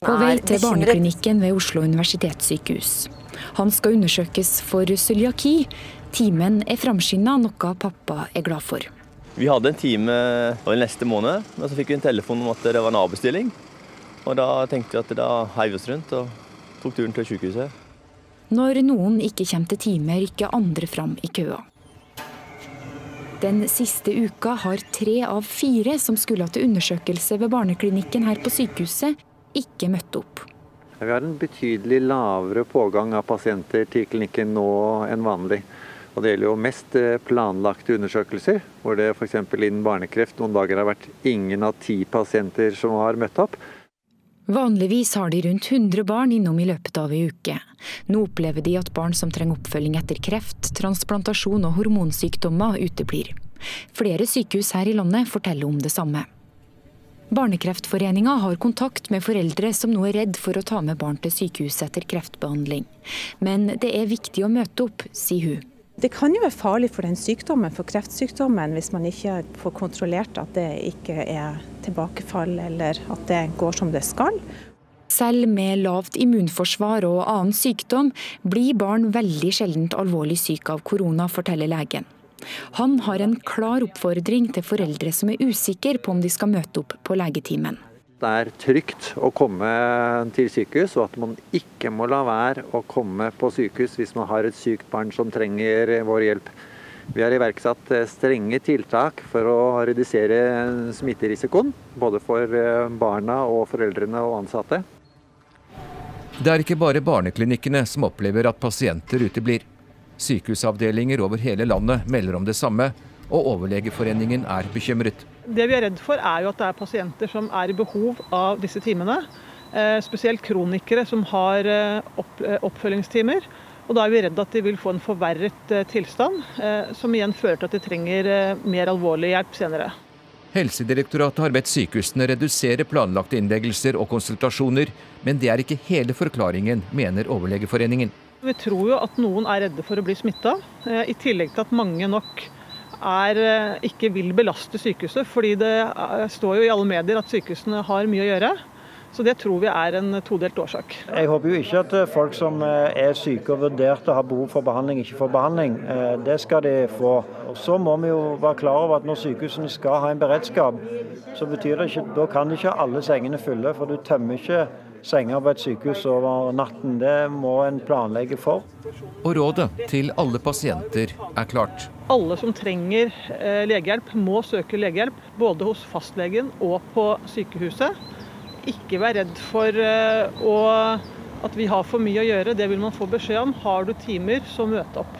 På vei til barneklinikken ved Oslo universitetssykehus. Han skal undersøkes for cøliaki. Timen er framskynda, noe pappa er glad for. Vi hadde en time neste måned, men så fikk vi en telefon om at det var en avbestilling. Og da tenkte vi at da heiv oss rundt og tok turen til sykehuset. Når noen ikke kommer til time, rykker andre fram i køa. Den siste uka har tre av fire som skulle til undersøkelse ved barneklinikken her på sykehuset, ikke møtte opp. Vi har en betydelig lavere pågang av pasienter til klinikken nå enn vanlig. Og Det gjelder jo mest eh, planlagte undersøkelser, hvor det f.eks. innen barnekreft noen dager har vært ingen av ti pasienter som har møtt opp. Vanligvis har de rundt 100 barn innom i løpet av ei uke. Nå opplever de at barn som trenger oppfølging etter kreft, transplantasjon og hormonsykdommer uteblir. Flere sykehus her i landet forteller om det samme. Barnekreftforeninga har kontakt med foreldre som nå er redd for å ta med barn til sykehuset etter kreftbehandling. Men det er viktig å møte opp, sier hun. Det kan jo være farlig for den sykdommen, for kreftsykdommen, hvis man ikke får kontrollert at det ikke er tilbakefall, eller at det går som det skal. Selv med lavt immunforsvar og annen sykdom, blir barn veldig sjeldent alvorlig syke av korona, forteller legen. Han har en klar oppfordring til foreldre som er usikre på om de skal møte opp på legetimen det er trygt å komme til sykehus, og at man ikke må la være å komme på sykehus hvis man har et sykt barn som trenger vår hjelp. Vi har iverksatt strenge tiltak for å redusere smitterisikoen, både for barna og foreldrene og ansatte. Det er ikke bare barneklinikkene som opplever at pasienter uteblir. Sykehusavdelinger over hele landet melder om det samme, og Overlegeforeningen er bekymret. Det vi er redd for er jo at det er pasienter som er i behov av disse timene. Eh, spesielt kronikere som har eh, eh, oppfølgingstimer. Og da er vi redd at de vil få en forverret tilstand, som igjen fører til at de trenger mer alvorlig hjelp senere. Helsedirektoratet har bedt sykehusene redusere planlagte innleggelser og konsultasjoner, men det er ikke hele forklaringen, mener Overlegeforeningen. Vi tror jo at noen er redde for å bli smitta, i tillegg til at mange nok er, eh, ikke vil belaste sykehuset. fordi det eh, står jo i alle medier at sykehusene har mye å gjøre. Så det tror vi er en todelt årsak. Jeg håper jo ikke at eh, folk som er syke og vurdert å ha behov for behandling, ikke får behandling. Det skal de få. Og Så må vi jo være klar over at når sykehusene skal ha en beredskap, så betyr det ikke, da kan ikke alle sengene fylle. For du tømmer ikke senger på et sykehus over natten. Det må en planlegge for. Og rådet til alle pasienter er klart. Alle som trenger eh, legehjelp, må søke legehjelp. Både hos fastlegen og på sykehuset. Ikke vær redd for eh, å, at vi har for mye å gjøre. Det vil man få beskjed om. Har du timer, så møt opp.